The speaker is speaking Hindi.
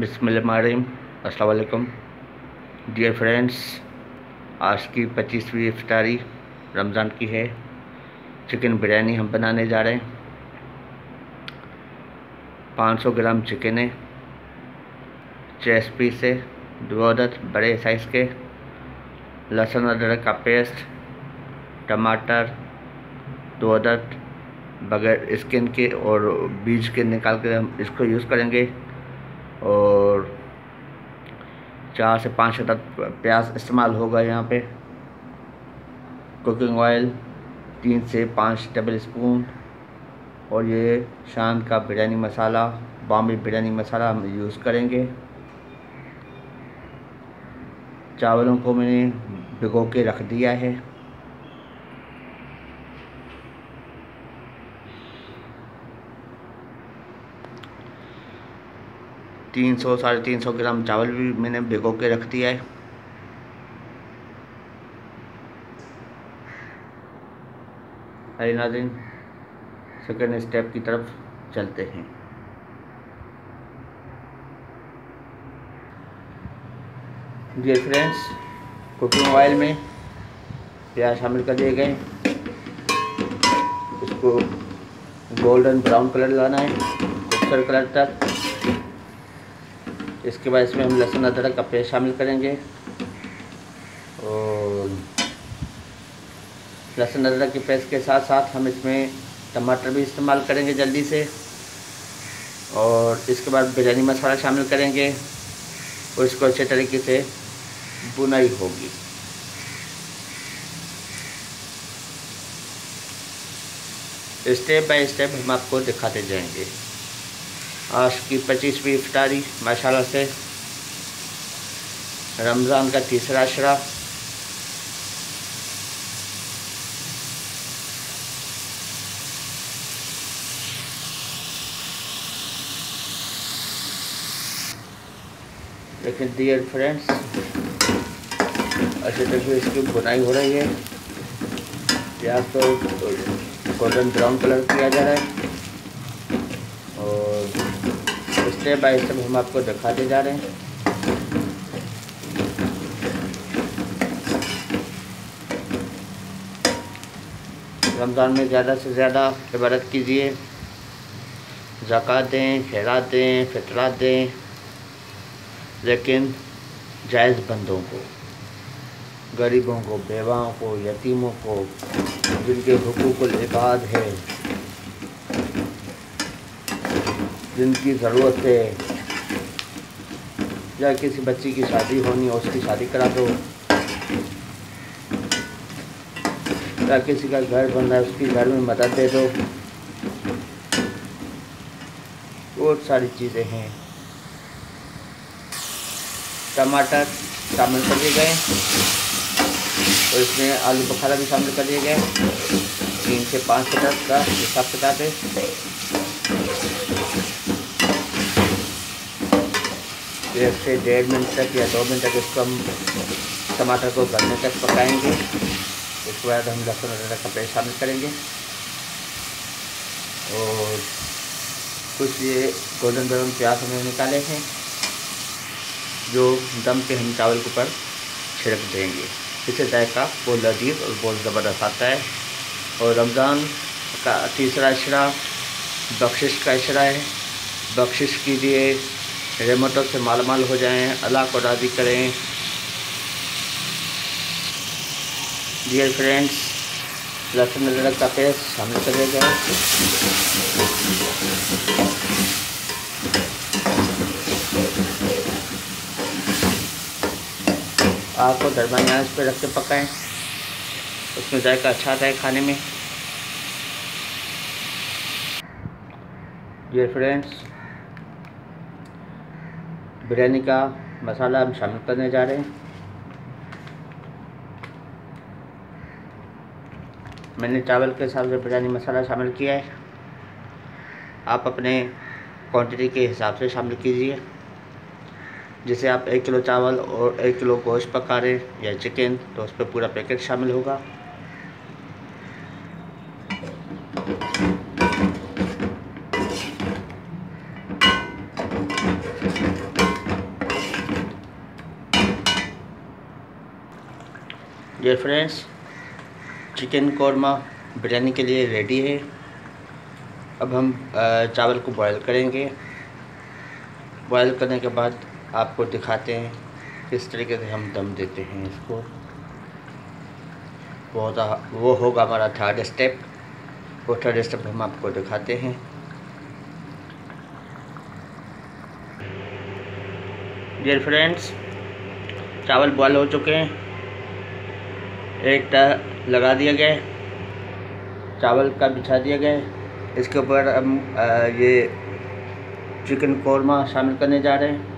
बिस्मिल्लाहिर्रहमानिर्रहीम। अस्सलाम डियर फ्रेंड्स, आज की पच्चीसवीं इफ्तारी रमज़ान की है। चिकन बिरयानी हम बनाने जा रहे हैं। 500 ग्राम चिकन है। चेस्ट पीस है, दो अदद बड़े साइज़ के। लहसुन अदरक का पेस्ट, टमाटर, दो अदद बगैर स्किन के और बीज के निकाल कर हम इसको यूज़ करेंगे। और चार से पाँच अदद प्याज इस्तेमाल होगा यहाँ पे। कुकिंग ऑयल, तीन से पाँच टेबल स्पून। और ये शान का बिरयानी मसाला, बॉम्बे बिरयानी मसाला हम यूज़ करेंगे। चावलों को मैंने भिगो के रख दिया है। तीन सौ, साढ़े तीन सौ ग्राम चावल भी मैंने भिगो के रख दिया है। अरे नाजिन सेकेंड स्टेप की तरफ़ चलते हैं। डियर फ्रेंड्स कुकिंग ऑयल में प्याज शामिल कर दिए गए। इसको गोल्डन ब्राउन कलर लाना है खूबसूरत कलर तक। इसके बाद इसमें हम लहसुन अदरक का पेस्ट शामिल करेंगे। और लहसुन अदरक के पेस्ट के साथ साथ हम इसमें टमाटर भी इस्तेमाल करेंगे जल्दी से। और इसके बाद बिरयानी मसाला शामिल करेंगे। और इसको अच्छे तरीके से बुनाई होगी। स्टेप बाय स्टेप हम आपको दिखाते जाएँगे। आज की पच्चीसवीं इफ्तारी, माशाल्लाह से। रमज़ान का तीसरा अशरा। लेकिन डियर फ्रेंड्स अच्छे तरीके इसकी बुनाई हो रही है। प्याज तो गोल्डन ब्राउन कलर किया जा रहा है। स्टेप बाय स्टेप हम आपको दिखाते जा रहे हैं। रमज़ान में ज़्यादा से ज़्यादा इबादत कीजिए। ज़क़़त दें, खैरात दें फितरा दें, लेकिन जायज़ बंदों को, गरीबों को, बेवाओं को, यतीमों को, जिनके हुकूकुल इबाद है जिनकी ज़रूरत है या किसी बच्ची की शादी होनी हो उसकी शादी करा दो। या किसी का घर बन रहा है, उसकी घर में मदद दे दो। बहुत सारी चीज़ें हैं। टमाटर शामिल कर दिए गए। और इसमें आलू बखारा भी शामिल कर दिए गए। तीन से पाँच मिनट का हिसाब किताब है। एक से डेढ़ मिनट तक या दो मिनट तक इसको हम टमाटर को गलने तक पकाएँगे। उसके बाद हम लहसुन अदरक का पेस्ट शामिल करेंगे। और कुछ ये गोल्डन ब्राउन प्याज हमने निकाले हैं, जो दम के हम चावल के ऊपर छिड़क देंगे। इससे जायका बहुत लजीज और बहुत ज़बरदस्त आता है। और रमज़ान का तीसरा अशरा बख्शिश का अशरा है। बख्शिश कीजिए रहमतों से मालामाल हो जाएँ अल्लाह को राज़ी करें। डियर फ्रेंड्स लहसुन अदरक का पेस्ट शामिल कर जाए। आग को दरमियान इस पर रख के पकाएँ। उसमें जायका अच्छा आता है खाने में। डियर फ्रेंड्स बिरयानी का मसाला हम शामिल करने जा रहे हैं। मैंने चावल के हिसाब से बिरयानी मसाला शामिल किया है, आप अपने क्वांटिटी के हिसाब से शामिल कीजिए। जैसे आप एक किलो चावल और एक किलो गोश्त पका रहे हैं या चिकन तो उस पर पूरा पैकेट शामिल होगा। Dear friends chicken korma biryani के लिए रेडी है। अब हम चावल को बॉईल करेंगे। बॉईल करने के बाद आपको दिखाते हैं किस तरीके से हम दम देते हैं इसको। वो वो होगा हमारा थर्ड स्टेप वो थर्ड स्टेप हम आपको दिखाते हैं। डियर फ्रेंड्स चावल बॉयल हो चुके हैं। एक टायर लगा दिया गया चावल का बिछा दिया गया इसके ऊपर हम ये चिकन कौरमा शामिल करने जा रहे हैं।